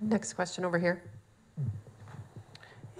Next question over here.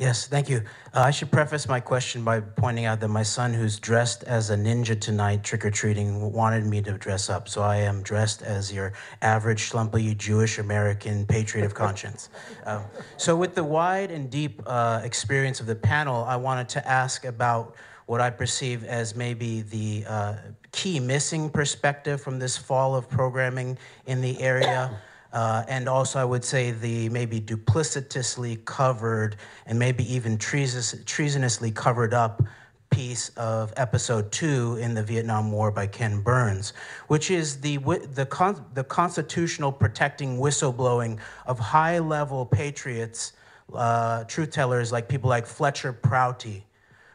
Yes, thank you. Uh, I should preface my question by pointing out that my son, who's dressed as a ninja tonight trick or treating, wanted me to dress up. So I am dressed as your average schlumpy Jewish American patriot of conscience. Um, so, with the wide and deep uh, experience of the panel, I wanted to ask about what I perceive as maybe the uh, key missing perspective from this fall of programming in the area. Uh, and also, I would say the maybe duplicitously covered and maybe even treasonous, treasonously covered up piece of episode two in the Vietnam War by Ken Burns, which is the, the, con, the constitutional protecting whistleblowing of high level patriots, uh, truth tellers like people like Fletcher Prouty,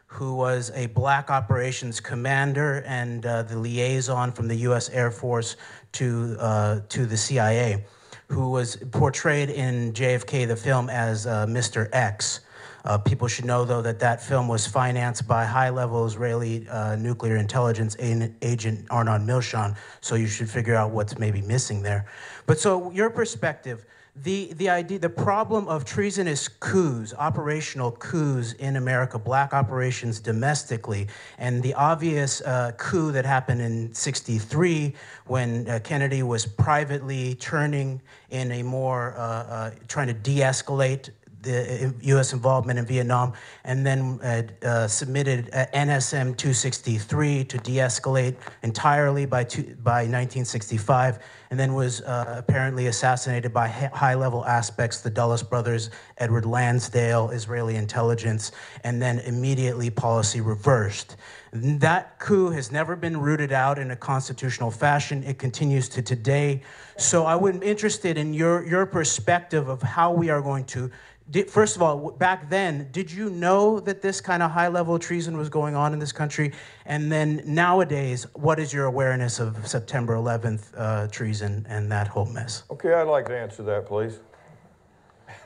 who was a black operations commander and uh, the liaison from the US Air Force to, uh, to the CIA who was portrayed in JFK, the film, as uh, Mr. X. Uh, people should know, though, that that film was financed by high-level Israeli uh, nuclear intelligence agent Arnon Milchan, so you should figure out what's maybe missing there. But so your perspective, the, the idea, the problem of treasonous coups, operational coups in America, black operations domestically, and the obvious uh, coup that happened in 63 when uh, Kennedy was privately turning in a more, uh, uh trying to de-escalate the U.S. involvement in Vietnam, and then uh, uh, submitted NSM 263 to de-escalate entirely by, two, by 1965, and then was uh, apparently assassinated by high-level aspects, the Dulles brothers, Edward Lansdale, Israeli intelligence, and then immediately policy reversed. That coup has never been rooted out in a constitutional fashion. It continues to today. So I would be interested in your, your perspective of how we are going to did, first of all, back then, did you know that this kind of high level treason was going on in this country? And then nowadays, what is your awareness of September 11th uh, treason and that whole mess? Okay, I'd like to answer that, please.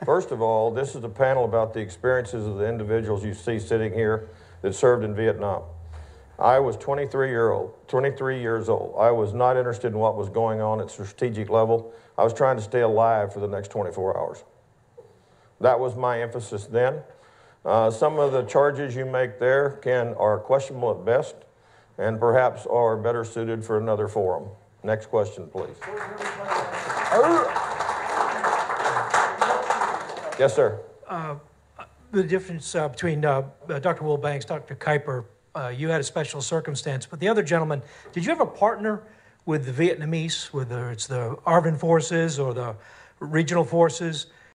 First of all, this is a panel about the experiences of the individuals you see sitting here that served in Vietnam. I was 23 year old, 23 years old. I was not interested in what was going on at strategic level. I was trying to stay alive for the next 24 hours. That was my emphasis then. Uh, some of the charges you make there can are questionable at best and perhaps are better suited for another forum. Next question, please. yes, sir. Uh, the difference uh, between uh, Dr. Will Banks, Dr. Kuiper, uh, you had a special circumstance, but the other gentleman, did you ever partner with the Vietnamese, whether it's the ARVN forces or the regional forces?